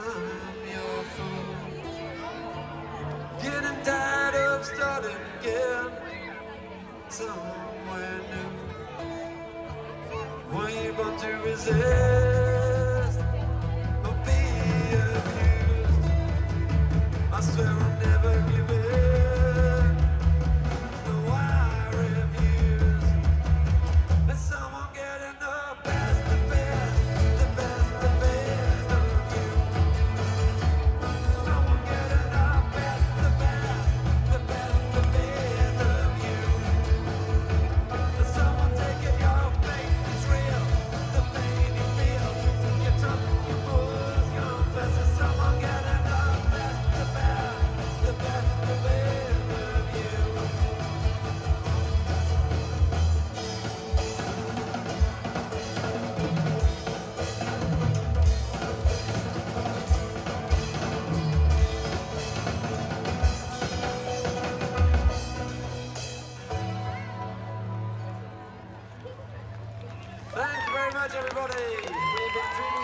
I'm your fool. Getting tired of starting again somewhere new. What you about to resist? everybody. We've everybody.